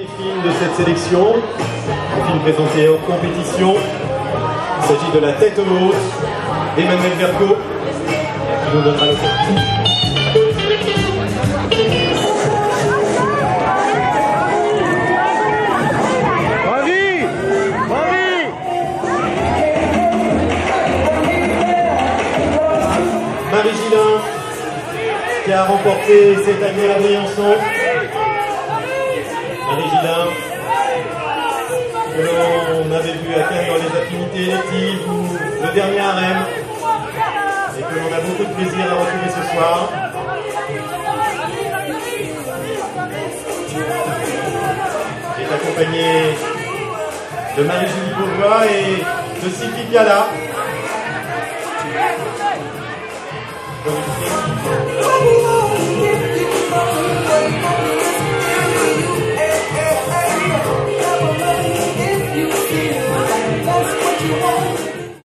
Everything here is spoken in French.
Les films de cette sélection, un film présenté hors compétition. Il s'agit de La tête haute d'Emmanuel Verco, qui nous donnera le Marie Gillin, qui a remporté cette année à Briançon. L'on avait vu terre dans les affinités électives ou le dernier harem, et que l'on a beaucoup de plaisir à retrouver ce soir. Qui est accompagnée de Marie-Julie Bourgeois et de Sylvie Piala. you want.